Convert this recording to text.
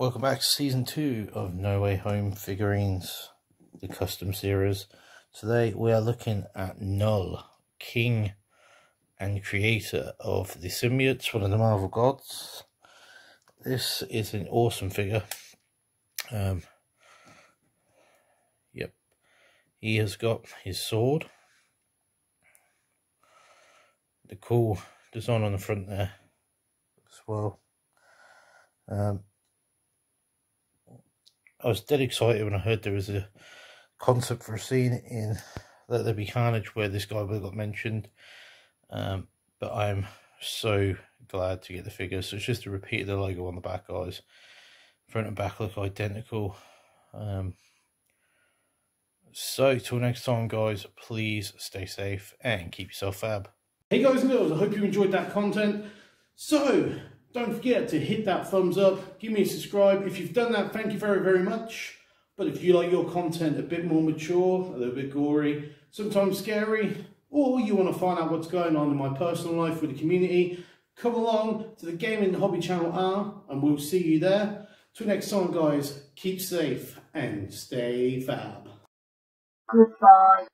Welcome back to season two of No Way Home figurines, the custom series. Today we are looking at Knull, king and creator of the symbiotes, one of the Marvel gods. This is an awesome figure. Um, yep, he has got his sword, the cool design on the front there as well. Um, I was dead excited when I heard there was a concept for a scene in Let There Be Carnage where this guy would have got mentioned. Um, but I'm so glad to get the figure. So it's just a repeat of the logo on the back, guys. Front and back look identical. Um, so, till next time, guys, please stay safe and keep yourself fab. Hey guys and girls, I hope you enjoyed that content. So, don't forget to hit that thumbs up, give me a subscribe. If you've done that, thank you very, very much. But if you like your content a bit more mature, a little bit gory, sometimes scary, or you want to find out what's going on in my personal life with the community, come along to the Gaming Hobby Channel R and we'll see you there. Till next time guys, keep safe and stay fab. Goodbye.